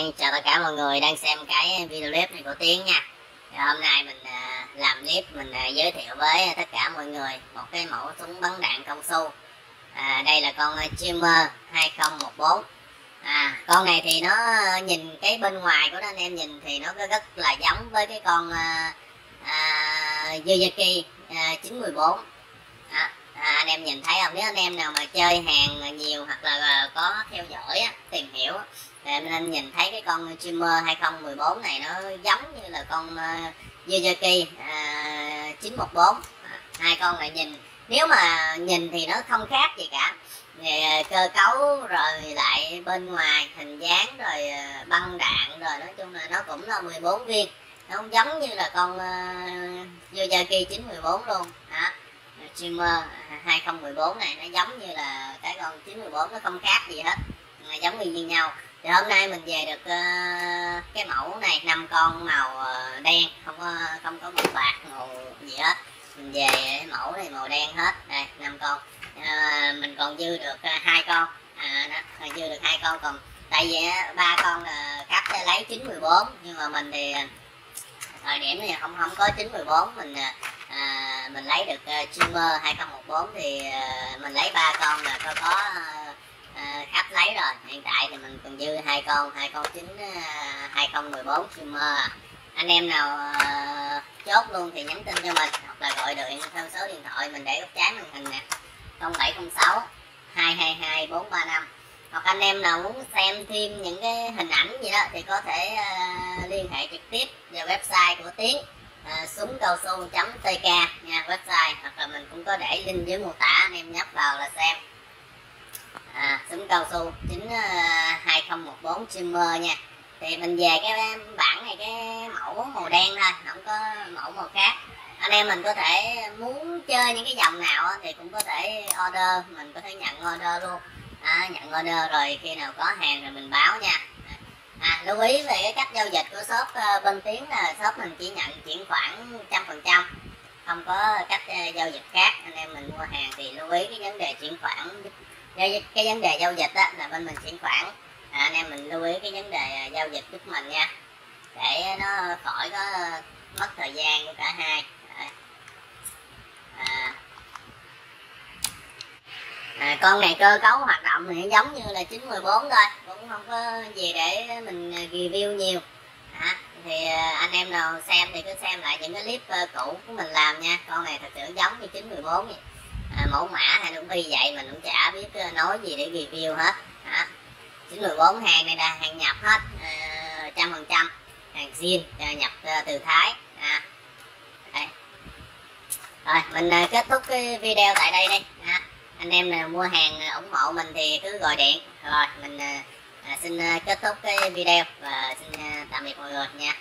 Hi, chào tất cả mọi người đang xem cái video clip này của Tiến nha. Rồi Hôm nay mình à, làm clip mình à, giới thiệu với tất cả mọi người một cái mẫu súng bắn đạn công su à, Đây là con à, Chimmer 2014 à, Con này thì nó nhìn cái bên ngoài của nó anh em nhìn thì nó rất là giống với cái con à, à, Yuzaki à, 914 à, à, anh em nhìn thấy không? Nếu anh em nào mà chơi hàng nhiều hoặc là có theo dõi á, tìm hiểu á, em nên nhìn thấy cái con Trimmer 2014 này nó giống như là con uh, Yuzaki uh, 914 à, hai con này nhìn nếu mà nhìn thì nó không khác gì cả. Về ờ, cơ cấu rồi lại bên ngoài hình dáng rồi ờ, băng đạn rồi nói chung là nó cũng là 14 viên. Nó không giống như là con uh, Yuzaki 914 luôn. Hả Streamer 2014 này nó giống như là cái con 914 nó không khác gì hết. Nó giống như nhau thì hôm nay mình về được uh, cái mẫu này năm con màu ờ, đen. Không có không có màu bạc màu gì hết. Mình về cái mẫu này màu đen hết. Đây năm con. Uh, mình còn dư được uh, hai con. À, đó, dư được hai con còn tại vì ba con là khách lấy chín mười bốn. Nhưng mà mình thì thời điểm này không không có chín mười bốn. Mình à, mình lấy được uh, Dreamer 2014 thì uh, mình lấy ba con là có có uh, à, lấy rồi. Hiện tại thì mình còn dư hai con hai con chín ờ, hai con mười bốn streamer anh em nào à, chốt luôn thì nhắn tin cho mình hoặc là gọi điện theo số điện thoại mình để góc trái màn hình nè. 0706 222 435 hoặc anh em nào muốn xem thêm những cái hình ảnh gì đó thì có thể uh, liên hệ trực tiếp vào website của tiến uh, súng cao su tk nha website. Hoặc là mình cũng có để link dưới mô tả anh em nhấp vào là xem cao su chính uh, 2014 Trimmer nha. Thì mình về cái ờ, bản này cái mẫu màu đen thôi không có mẫu màu khác. Anh em mình có thể muốn chơi những cái dòng nào thì cũng có thể order mình có thể nhận order luôn. À, nhận order rồi khi nào có hàng rồi mình báo nha. À, lưu ý về cái cách giao dịch của shop uh, bên tiến là shop mình chỉ nhận chuyển khoản trăm phần trăm không có cách uh, giao dịch khác. Anh em mình mua hàng thì lưu ý cái vấn đề chuyển khoản cái, cái vấn đề giao dịch đó là bên mình chuyển khoản. À, anh em mình lưu ý cái vấn đề à, giao dịch giúp mình nha. Để nó khỏi có mất thời gian của cả hai. À, à, con này cơ cấu hoạt động thì giống như là 914 thôi cũng không có gì để mình review nhiều. À, thì à, anh em nào xem thì cứ xem lại những cái clip à, cũ của mình làm nha. Con này thật sự giống như 914 vậy à, mẫu mã hay cũng y vậy mình cũng chả biết ờ, nói gì để review hết. Hả chín mười bốn hàng này là hàng nhập hết ờ, trăm phần trăm. Hàng zin ờ, nhập từ thái. À. đây. rồi mình kết thúc cái video tại đây đi. À. anh em nào mua hàng ủng hộ mình thì cứ gọi điện. Rồi mình à, xin kết thúc cái video và xin tạm biệt mọi người nha.